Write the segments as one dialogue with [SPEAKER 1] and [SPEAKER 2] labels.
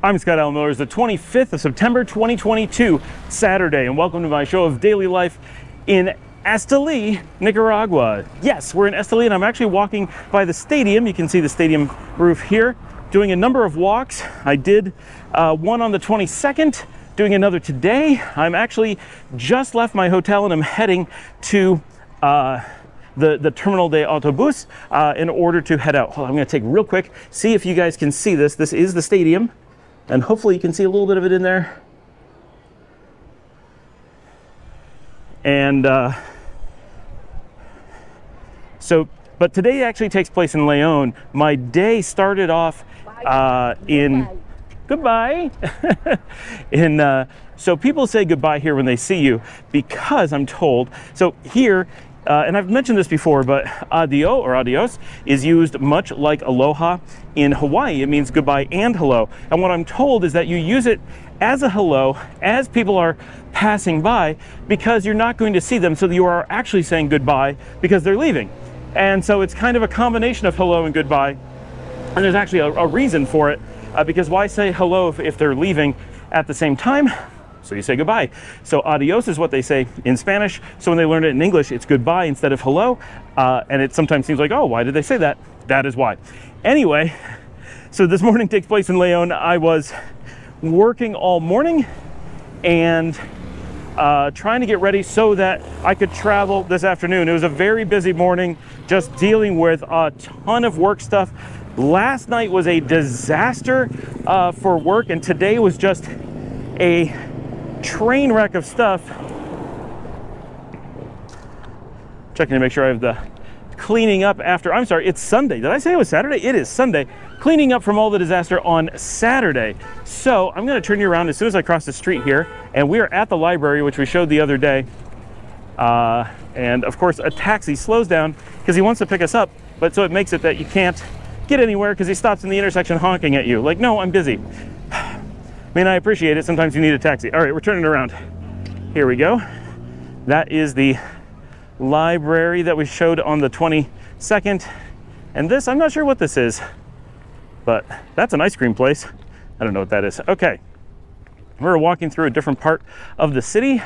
[SPEAKER 1] I'm Scott Alan Miller. It's the 25th of September 2022, Saturday, and welcome to my show of daily life in Esteli, Nicaragua. Yes, we're in Esteli, and I'm actually walking by the stadium. You can see the stadium roof here, doing a number of walks. I did uh, one on the 22nd, doing another today. I'm actually just left my hotel and I'm heading to uh, the, the Terminal de Autobus uh, in order to head out. Hold on, I'm going to take real quick, see if you guys can see this. This is the stadium and hopefully you can see a little bit of it in there. And uh, so, but today actually takes place in Leon. My day started off uh, in goodbye. in uh, so people say goodbye here when they see you because I'm told. So here uh, and I've mentioned this before, but adio or adios is used much like aloha in Hawaii. It means goodbye and hello. And what I'm told is that you use it as a hello as people are passing by because you're not going to see them. So you are actually saying goodbye because they're leaving. And so it's kind of a combination of hello and goodbye. And there's actually a, a reason for it uh, because why say hello if, if they're leaving at the same time? So you say goodbye. So adios is what they say in Spanish. So when they learn it in English, it's goodbye instead of hello. Uh, and it sometimes seems like, oh, why did they say that? That is why. Anyway, so this morning takes place in Leon. I was working all morning and uh, trying to get ready so that I could travel this afternoon. It was a very busy morning, just dealing with a ton of work stuff. Last night was a disaster uh, for work, and today was just a train wreck of stuff. Checking to make sure I have the cleaning up after. I'm sorry, it's Sunday. Did I say it was Saturday? It is Sunday. Cleaning up from all the disaster on Saturday. So I'm going to turn you around as soon as I cross the street here. And we are at the library, which we showed the other day. Uh, and of course, a taxi slows down because he wants to pick us up. But so it makes it that you can't get anywhere because he stops in the intersection honking at you. Like, no, I'm busy. I mean, I appreciate it. Sometimes you need a taxi. All right, we're turning around. Here we go. That is the library that we showed on the 22nd. And this, I'm not sure what this is, but that's an ice cream place. I don't know what that is. Okay. We're walking through a different part of the city.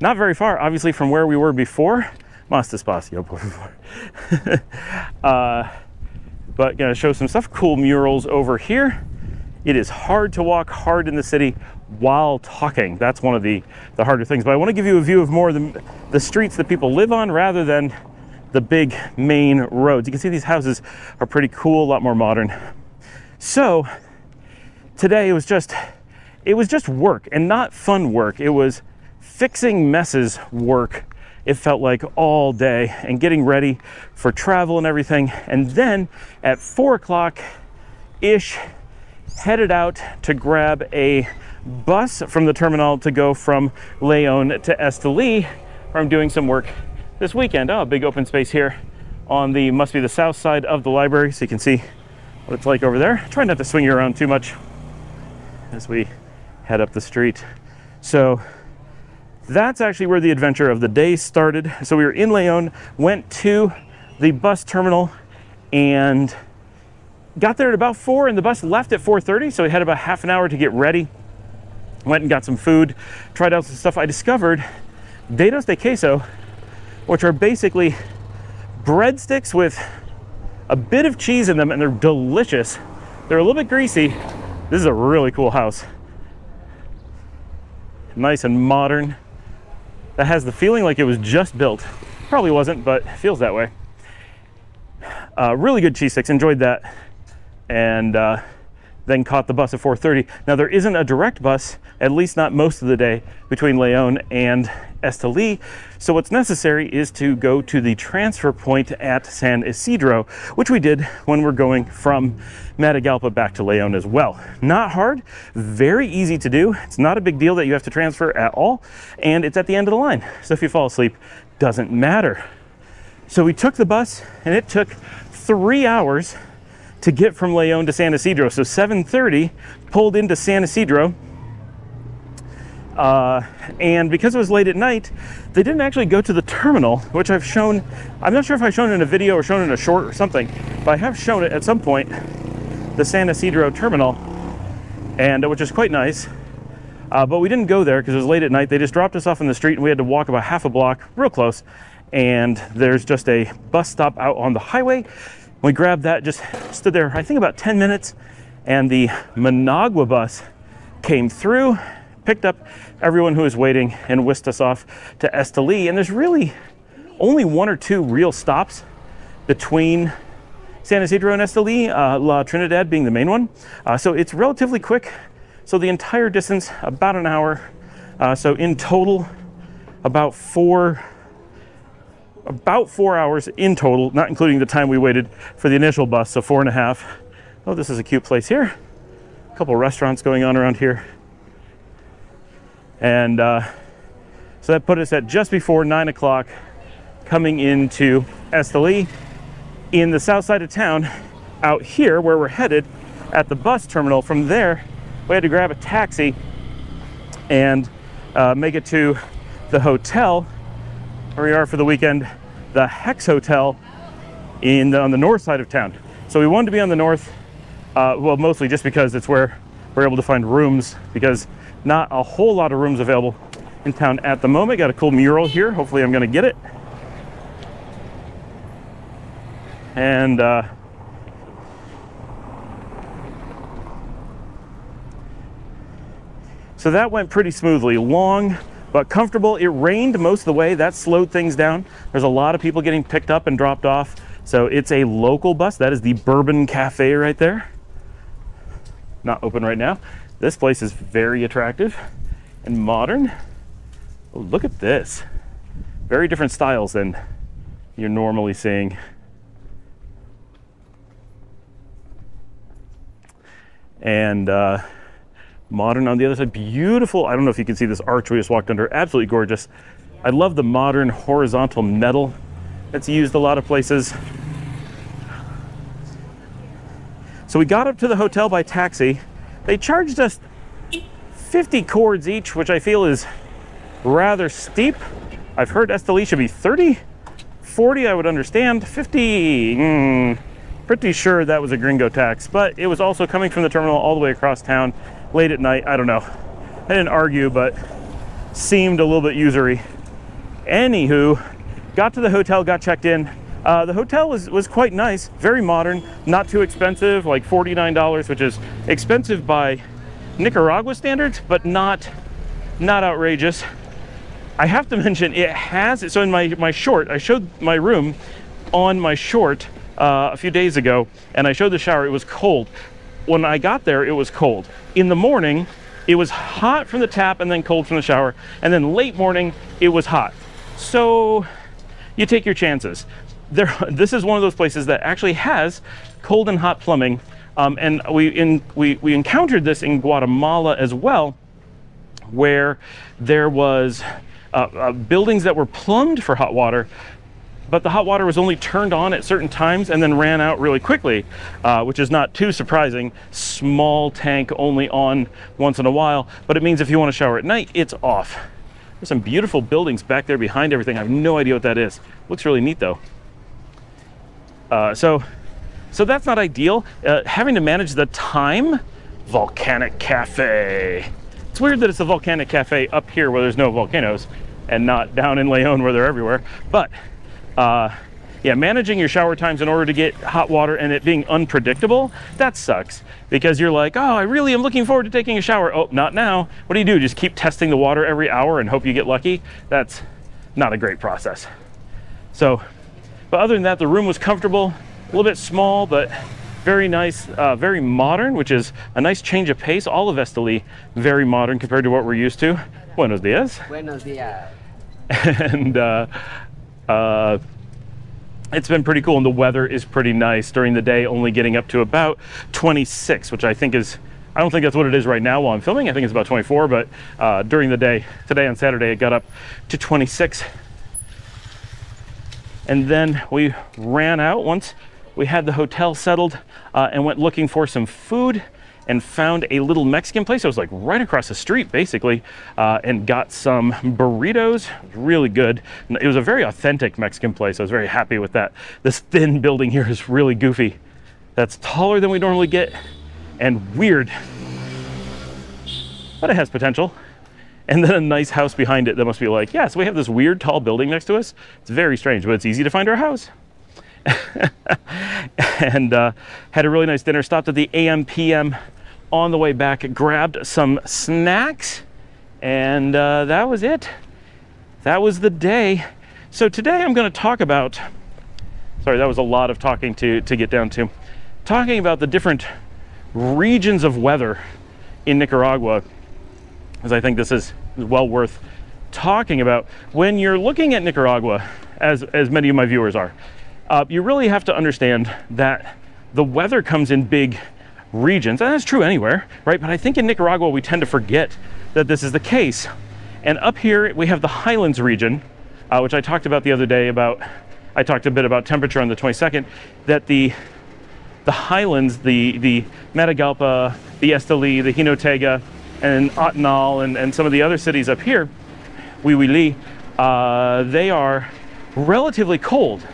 [SPEAKER 1] Not very far, obviously, from where we were before. Más despacio, por favor. uh, but gonna show some stuff. Cool murals over here. It is hard to walk hard in the city while talking. That's one of the, the harder things. But I want to give you a view of more of the, the streets that people live on rather than the big main roads. You can see these houses are pretty cool, a lot more modern. So today it was just it was just work and not fun work. It was fixing messes work. It felt like all day and getting ready for travel and everything. And then at four o'clock ish, headed out to grab a bus from the terminal to go from Leon to Esteli, where I'm doing some work this weekend. Oh, big open space here on the, must be the south side of the library, so you can see what it's like over there. Try not to swing you around too much as we head up the street. So that's actually where the adventure of the day started. So we were in Leon, went to the bus terminal, and got there at about four and the bus left at 4.30 so we had about half an hour to get ready. Went and got some food tried out some stuff. I discovered dedos de queso which are basically breadsticks with a bit of cheese in them and they're delicious. They're a little bit greasy. This is a really cool house. Nice and modern. That has the feeling like it was just built. Probably wasn't but feels that way. Uh, really good cheese sticks. Enjoyed that and uh, then caught the bus at 4.30. Now there isn't a direct bus, at least not most of the day, between Leon and Esteli. So what's necessary is to go to the transfer point at San Isidro, which we did when we're going from Matagalpa back to Leon as well. Not hard, very easy to do. It's not a big deal that you have to transfer at all, and it's at the end of the line. So if you fall asleep, doesn't matter. So we took the bus, and it took three hours to get from Leon to San Isidro. So 7.30, pulled into San Isidro. Uh, and because it was late at night, they didn't actually go to the terminal, which I've shown. I'm not sure if I've shown it in a video or shown in a short or something, but I have shown it at some point, the San Isidro terminal. and uh, which is quite nice. Uh, but we didn't go there because it was late at night. They just dropped us off in the street and we had to walk about half a block, real close. And there's just a bus stop out on the highway. We grabbed that, just stood there, I think about 10 minutes, and the Managua bus came through, picked up everyone who was waiting, and whisked us off to Esteli. And there's really only one or two real stops between San Isidro and Esteli, uh, La Trinidad being the main one. Uh, so it's relatively quick. So the entire distance, about an hour. Uh, so in total, about four, about four hours in total, not including the time we waited for the initial bus. So four and a half. Oh, this is a cute place here. A couple restaurants going on around here. And uh, so that put us at just before nine o'clock coming into Esteli in the south side of town out here where we're headed at the bus terminal. From there, we had to grab a taxi and uh, make it to the hotel where we are for the weekend, the Hex Hotel in the, on the north side of town. So we wanted to be on the north, uh, well, mostly just because it's where we're able to find rooms because not a whole lot of rooms available in town at the moment. Got a cool mural here. Hopefully I'm gonna get it. And uh, so that went pretty smoothly. Long but comfortable. It rained most of the way. That slowed things down. There's a lot of people getting picked up and dropped off. So it's a local bus. That is the Bourbon Cafe right there. Not open right now. This place is very attractive and modern. Oh, look at this. Very different styles than you're normally seeing. and uh, modern on the other side. Beautiful. I don't know if you can see this arch we just walked under. Absolutely gorgeous. I love the modern horizontal metal that's used a lot of places. So we got up to the hotel by taxi. They charged us 50 cords each, which I feel is rather steep. I've heard Esteli should be 30. 40 I would understand. 50, mm, pretty sure that was a gringo tax, but it was also coming from the terminal all the way across town late at night. I don't know. I didn't argue, but seemed a little bit usury. Anywho, got to the hotel, got checked in. Uh, the hotel was, was quite nice, very modern, not too expensive, like $49, which is expensive by Nicaragua standards, but not, not outrageous. I have to mention it has, so in my, my short, I showed my room on my short uh, a few days ago and I showed the shower, it was cold. When I got there, it was cold. In the morning, it was hot from the tap and then cold from the shower. And then late morning, it was hot. So you take your chances. There, this is one of those places that actually has cold and hot plumbing. Um, and we, in, we, we encountered this in Guatemala as well, where there was uh, uh, buildings that were plumbed for hot water, but the hot water was only turned on at certain times and then ran out really quickly, uh, which is not too surprising. Small tank only on once in a while, but it means if you want to shower at night, it's off. There's some beautiful buildings back there behind everything. I have no idea what that is. Looks really neat though. Uh, so, so that's not ideal. Uh, having to manage the time, volcanic cafe. It's weird that it's a volcanic cafe up here where there's no volcanoes and not down in Leon where they're everywhere. But uh, yeah, managing your shower times in order to get hot water and it being unpredictable, that sucks because you're like, oh, I really am looking forward to taking a shower. Oh, not now. What do you do? Just keep testing the water every hour and hope you get lucky? That's not a great process. So, but other than that, the room was comfortable, a little bit small, but very nice, uh, very modern, which is a nice change of pace. All of Esteli, very modern compared to what we're used to. Buenos dias.
[SPEAKER 2] Buenos dias.
[SPEAKER 1] and uh, uh, it's been pretty cool and the weather is pretty nice. During the day only getting up to about 26 which i think is i don't think that's what it is right now while i'm filming. I think it's about 24 but uh, during the day today on saturday it got up to 26 and then we ran out once we had the hotel settled uh, and went looking for some food and found a little Mexican place. It was like right across the street, basically, uh, and got some burritos. Really good. It was a very authentic Mexican place. I was very happy with that. This thin building here is really goofy. That's taller than we normally get and weird. but it has potential. And then a nice house behind it that must be like, yeah, so we have this weird tall building next to us. It's very strange, but it's easy to find our house. and uh, had a really nice dinner. Stopped at the AM PM on the way back, grabbed some snacks, and uh, that was it. That was the day. So today I'm going to talk about. Sorry, that was a lot of talking to to get down to. Talking about the different regions of weather in Nicaragua, as I think this is well worth talking about. When you're looking at Nicaragua, as as many of my viewers are, uh, you really have to understand that the weather comes in big regions, and that's true anywhere, right? But I think in Nicaragua we tend to forget that this is the case. And up here we have the highlands region, uh, which I talked about the other day about, I talked a bit about temperature on the 22nd, that the the highlands, the, the Matagalpa, the Esteli, the Jinotega, and Atenal, and, and some of the other cities up here, Wiwilí, uh, they are relatively cold.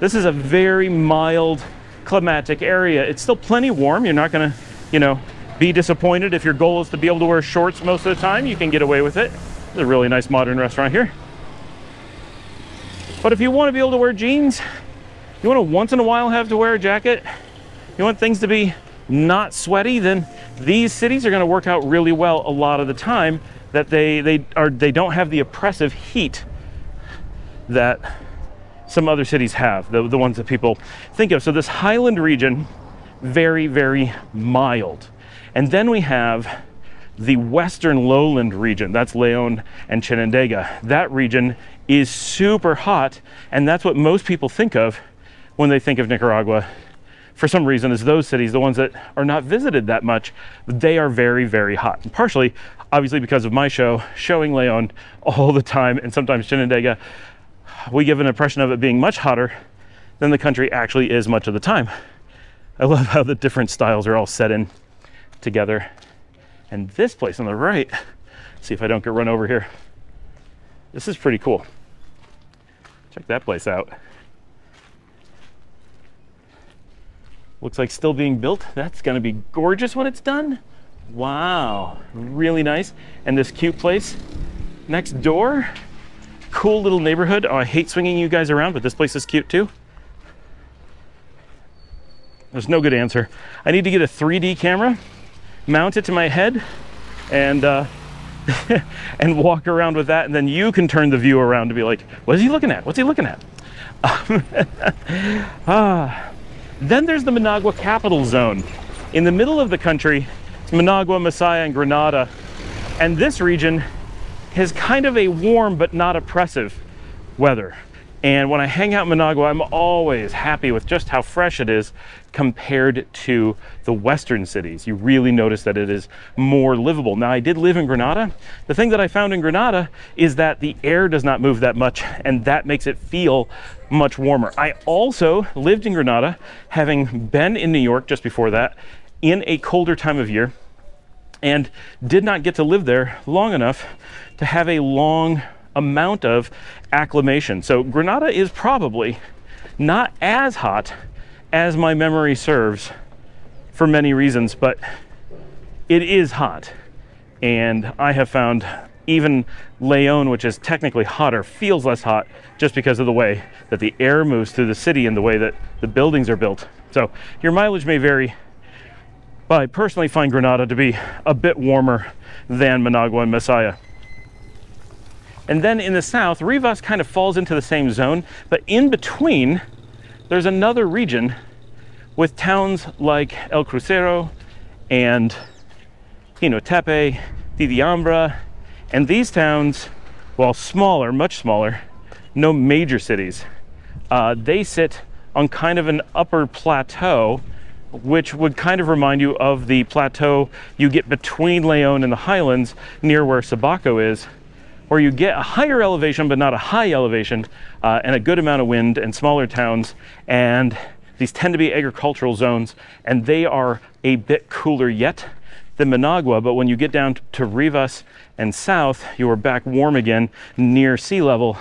[SPEAKER 1] This is a very mild climatic area. It's still plenty warm. You're not going to, you know, be disappointed if your goal is to be able to wear shorts most of the time. You can get away with it. It's a really nice modern restaurant here. But if you want to be able to wear jeans, you want to once in a while have to wear a jacket, you want things to be not sweaty, then these cities are going to work out really well a lot of the time that they they are they don't have the oppressive heat that some other cities have, the, the ones that people think of. So this highland region, very, very mild. And then we have the western lowland region, that's Leon and Chinandega. That region is super hot, and that's what most people think of when they think of Nicaragua for some reason is those cities, the ones that are not visited that much, they are very, very hot. And partially, obviously, because of my show, showing Leon all the time, and sometimes Chinandega, we give an impression of it being much hotter than the country actually is much of the time. I love how the different styles are all set in together. And this place on the right, see if I don't get run over here. This is pretty cool. Check that place out. Looks like still being built. That's gonna be gorgeous when it's done. Wow, really nice. And this cute place next door, cool little neighborhood. Oh, I hate swinging you guys around, but this place is cute too. There's no good answer. I need to get a 3D camera, mount it to my head, and uh, and walk around with that, and then you can turn the view around to be like, what is he looking at? What's he looking at? ah. Then there's the Managua capital zone. In the middle of the country, it's Managua, Masaya, and Granada. And this region has kind of a warm but not oppressive weather. And when I hang out in Managua, I'm always happy with just how fresh it is compared to the western cities. You really notice that it is more livable. Now, I did live in Granada. The thing that I found in Granada is that the air does not move that much, and that makes it feel much warmer. I also lived in Granada, having been in New York just before that, in a colder time of year, and did not get to live there long enough to have a long amount of acclimation. So Granada is probably not as hot as my memory serves for many reasons, but it is hot. And I have found even Leon, which is technically hotter, feels less hot just because of the way that the air moves through the city and the way that the buildings are built. So your mileage may vary, but I personally find Granada to be a bit warmer than Managua and Masaya. And then in the south, Rivas kind of falls into the same zone, but in between, there's another region with towns like El Crucero and Jinotepe, Diriamba, and these towns, while smaller, much smaller, no major cities, uh, they sit on kind of an upper plateau, which would kind of remind you of the plateau you get between Leon and the highlands near where Sébaco is where you get a higher elevation but not a high elevation uh, and a good amount of wind and smaller towns and these tend to be agricultural zones and they are a bit cooler yet than Managua but when you get down to Rivas and south you are back warm again near sea level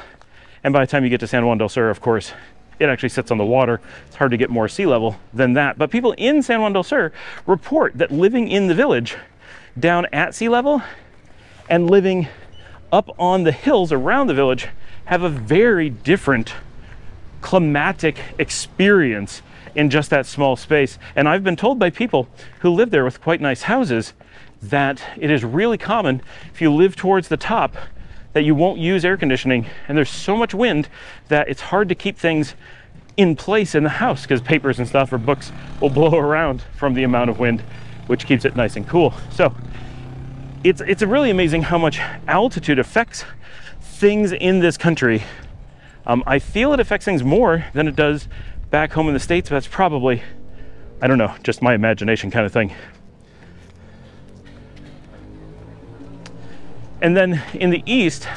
[SPEAKER 1] and by the time you get to San Juan del Sur of course it actually sits on the water. It's hard to get more sea level than that. But people in San Juan del Sur report that living in the village down at sea level and living up on the hills around the village have a very different climatic experience in just that small space. And I've been told by people who live there with quite nice houses that it is really common if you live towards the top that you won't use air conditioning and there's so much wind that it's hard to keep things in place in the house because papers and stuff or books will blow around from the amount of wind which keeps it nice and cool. So it's it's really amazing how much altitude affects things in this country. Um, I feel it affects things more than it does back home in the States, but that's probably, I don't know, just my imagination kind of thing. And then in the east,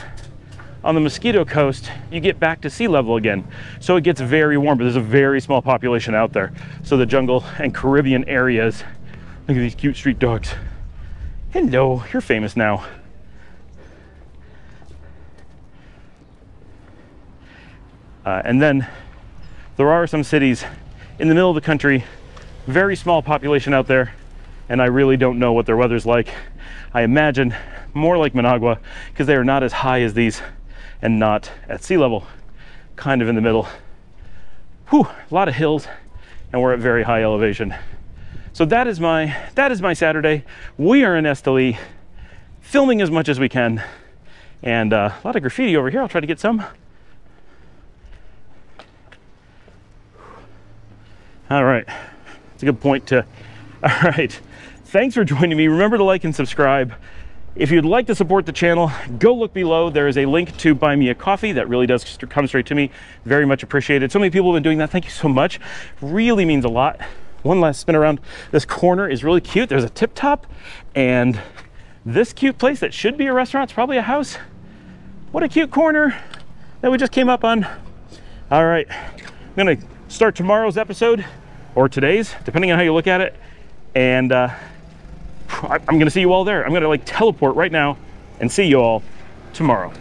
[SPEAKER 1] on the Mosquito Coast, you get back to sea level again. So it gets very warm, but there's a very small population out there. So the jungle and Caribbean areas, look at these cute street dogs. Hello, you're famous now. Uh, and then there are some cities in the middle of the country, very small population out there, and I really don't know what their weather's like. I imagine more like Managua because they are not as high as these and not at sea level, kind of in the middle. Whew, a lot of hills, and we're at very high elevation. So that is my that is my Saturday. We are in Esteli, filming as much as we can, and uh, a lot of graffiti over here. I'll try to get some. All right, it's a good point to. All right, thanks for joining me. Remember to like and subscribe. If you'd like to support the channel, go look below. There is a link to buy me a coffee. That really does come straight to me. Very much appreciated. So many people have been doing that. Thank you so much. Really means a lot. One last spin around. This corner is really cute. There's a tip top and this cute place that should be a restaurant. It's probably a house. What a cute corner that we just came up on. All right, I'm gonna start tomorrow's episode or today's, depending on how you look at it. And uh, I'm gonna see you all there. I'm gonna like teleport right now and see you all tomorrow.